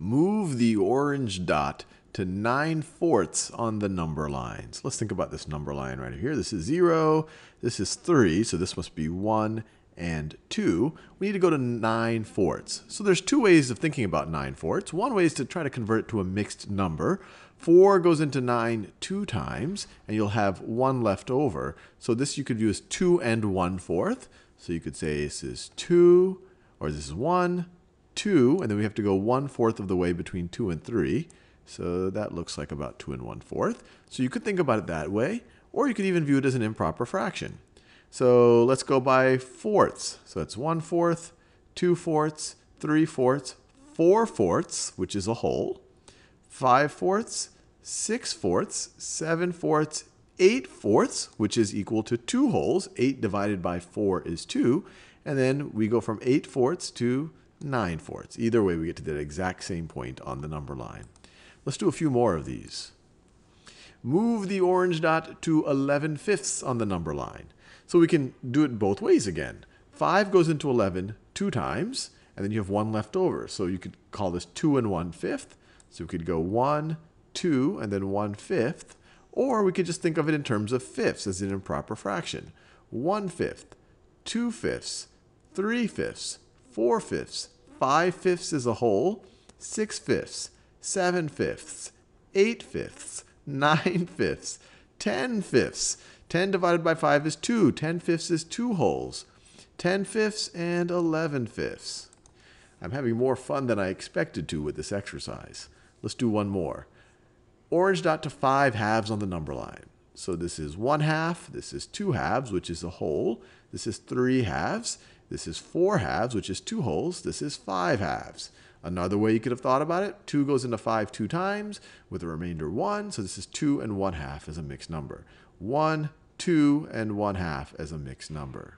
move the orange dot to 9 fourths on the number lines. Let's think about this number line right here. This is 0, this is 3, so this must be 1 and 2. We need to go to 9 fourths. So there's two ways of thinking about 9 fourths. One way is to try to convert it to a mixed number. 4 goes into 9 two times, and you'll have 1 left over. So this you could view as 2 and 1 fourth. So you could say this is 2, or this is 1, 2, and then we have to go 1 fourth of the way between 2 and 3. So that looks like about 2 and 1 fourth. So you could think about it that way, or you could even view it as an improper fraction. So let's go by fourths. So that's 1 fourth, 2 fourths, 3 fourths, 4 fourths, which is a whole, 5 fourths, 6 fourths, 7 fourths, 8 fourths, which is equal to 2 wholes. 8 divided by 4 is 2. And then we go from 8 fourths to 9 fourths. Either way, we get to that exact same point on the number line. Let's do a few more of these. Move the orange dot to 11 fifths on the number line. So we can do it both ways again. 5 goes into 11 two times, and then you have 1 left over. So you could call this 2 and 1 fifth. So we could go 1, 2, and then 1 fifth. Or we could just think of it in terms of fifths as an improper fraction. 1 fifth, 2 fifths, 3 fifths, 4 fifths, 5 fifths is a whole, 6 fifths, 7 fifths, 8 fifths, 9 fifths, 10 fifths. 10 divided by 5 is 2. 10 fifths is 2 wholes. 10 fifths and 11 fifths. I'm having more fun than I expected to with this exercise. Let's do one more. Orange dot to 5 halves on the number line. So this is 1 half, this is 2 halves, which is a whole. This is 3 halves, this is 4 halves, which is 2 wholes. This is 5 halves. Another way you could have thought about it, 2 goes into 5 two times with a remainder 1. So this is 2 and 1 half as a mixed number. 1, 2, and 1 half as a mixed number.